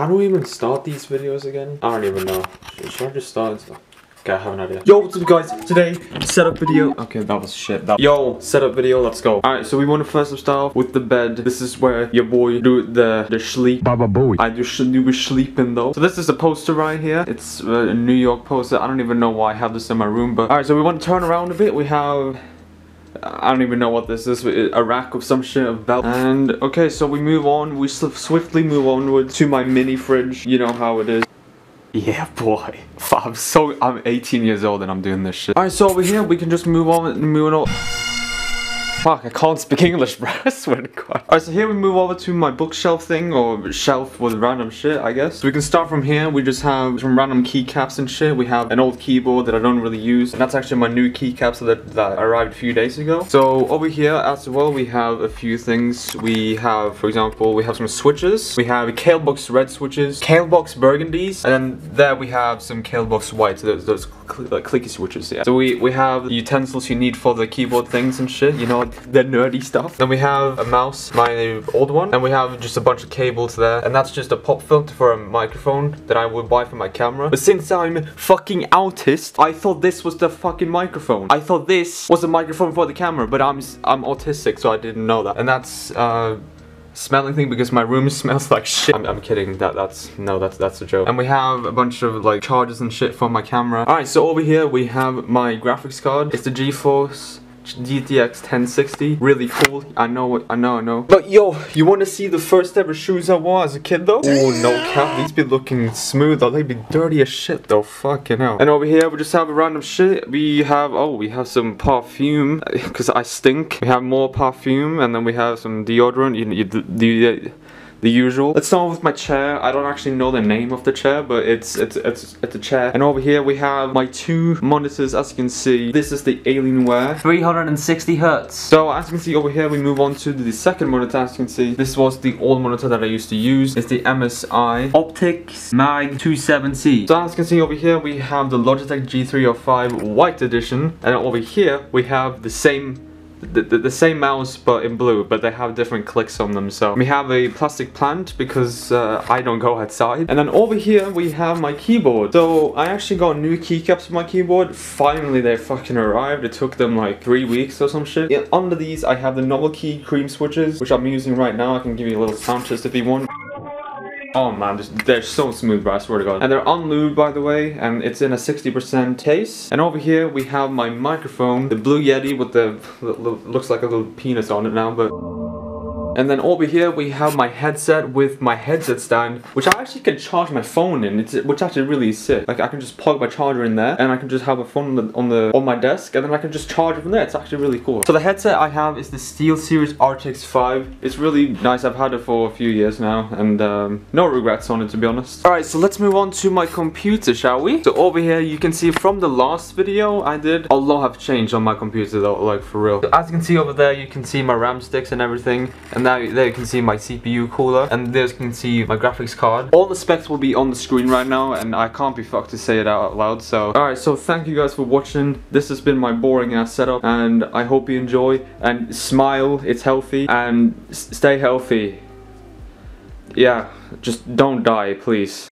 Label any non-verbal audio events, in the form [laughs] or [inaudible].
How do we even start these videos again? I don't even know. Should I just start? Okay, I have an idea. Yo, what's up guys? Today, setup video. Okay, that was shit. That Yo, setup video, let's go. Alright, so we want to first start off with the bed. This is where your boy do the the sleep. Baba boy. I do should do be sleeping though. So this is a poster right here. It's uh, a New York poster. I don't even know why I have this in my room, but alright. So we want to turn around a bit. We have. I don't even know what this is. A rack of some shit of belt. And okay, so we move on. We swiftly move onward to my mini fridge. You know how it is. Yeah, boy. [laughs] I'm so I'm 18 years old and I'm doing this shit. Alright, so over here we can just move on and move on. Fuck, I can't speak English, bro. [laughs] I swear to God. Alright, so here we move over to my bookshelf thing, or shelf with random shit, I guess. So we can start from here. We just have some random keycaps and shit. We have an old keyboard that I don't really use, and that's actually my new keycaps that, that arrived a few days ago. So over here as well, we have a few things. We have, for example, we have some switches. We have Kailh Box red switches, Kailh Box burgundies, and then there we have some Kailh Box white, those, those cl like clicky switches, yeah. So we, we have utensils you need for the keyboard things and shit, you know, the nerdy stuff. Then we have a mouse, my old one, and we have just a bunch of cables there, and that's just a pop filter for a microphone that I would buy for my camera. But since I'm fucking autist, I thought this was the fucking microphone. I thought this was a microphone for the camera, but I'm I'm autistic, so I didn't know that. And that's uh smelling thing because my room [laughs] smells like shit. I'm, I'm, kidding. That that's no, that's that's a joke. And we have a bunch of like chargers and shit for my camera. All right, so over here we have my graphics card. It's the GeForce GTX 1060. Really cool. I know, I know, I know. But yo, you want to see the first ever shoes I wore as a kid though? Oh, no cap. These be looking smooth though. They be dirty as shit though. Fucking hell. And over here, we just have a random shit. We have, oh, we have some perfume uh, because I stink. We have more perfume and then we have some deodorant. You, you, you, the usual. Let's start with my chair. I don't actually know the name of the chair, but it's it's it's it's a chair. And over here we have my two monitors. As you can see, this is the Alienware 360 hertz. So as you can see over here, we move on to the second monitor. As you can see, this was the old monitor that I used to use. It's the MSI Optix Mag 27C. So as you can see over here, we have the Logitech G305 White Edition, and over here we have the same the, the, same mouse but in blue but they have different clicks on them so. We have a plastic plant because uh, I don't go outside. And then over here we have my keyboard. So I actually got new keycaps for my keyboard. Finally they fucking arrived. It took them like three weeks or some shit. Yeah, under these I have the Novelkey cream switches which I'm using right now. I can give you a little sound test if you want Oh man, they're so smooth, bro, I swear to god. And they're unlubed, by the way, and it's in a 60% case. And over here, we have my microphone, the Blue Yeti with the, looks like a little penis on it now, but... And then over here we have my headset with my headset stand, which I actually can charge my phone in, it's, which actually really is sick. Like I can just plug my charger in there, and I can just have a phone on the, on the on my desk, and then I can just charge it from there. It's actually really cool. So the headset I have is the SteelSeries Arctis 5. It's really nice. I've had it for a few years now, and um, no regrets on it to be honest. All right, so let's move on to my computer, shall we? So over here you can see from the last video I did, a lot have changed on my computer though, like for real. So as you can see over there, you can see my RAM sticks and everything, and now there you can see my CPU cooler and there you can see my graphics card. All the specs will be on the screen right now and I can't be fucked to say it out loud so. Alright so thank you guys for watching. This has been my boring ass setup and I hope you enjoy and smile, it's healthy and stay healthy. Yeah, just don't die please.